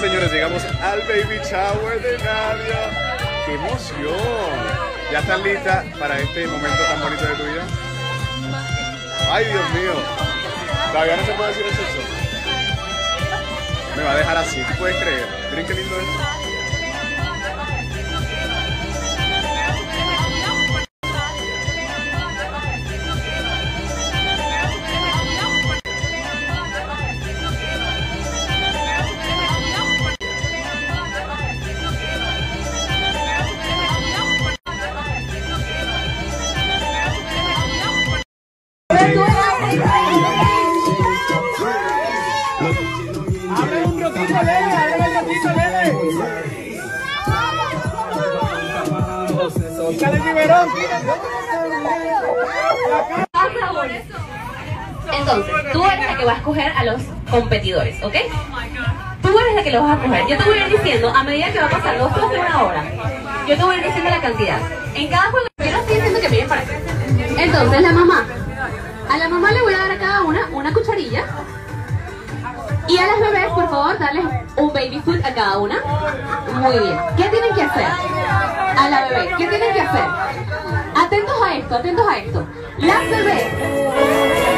Señores, llegamos al baby shower de Nadia. ¡Qué emoción! ¿Ya están listas para este momento tan bonito de tu vida? ¡Ay, Dios mío! Todavía no se puede decir el sexo. Me va a dejar así, ¿tú puedes creer? Miren qué lindo es. Entonces, tú eres la que va a escoger a los competidores, ¿ok? Tú eres la que los vas a escoger. Yo te voy a ir diciendo, a medida que va pasar dos de una hora, yo te voy a ir diciendo la cantidad. En cada juego, yo no estoy diciendo que miren para acá. Entonces, la mamá. A la mamá le voy a dar a cada una una cucharilla. Y a las bebés, por favor, darles un baby food a cada una. Muy bien. ¿Qué tienen que hacer? A la bebé, ¿qué tienen que hacer? Atentos a esto, atentos a esto. Las bebés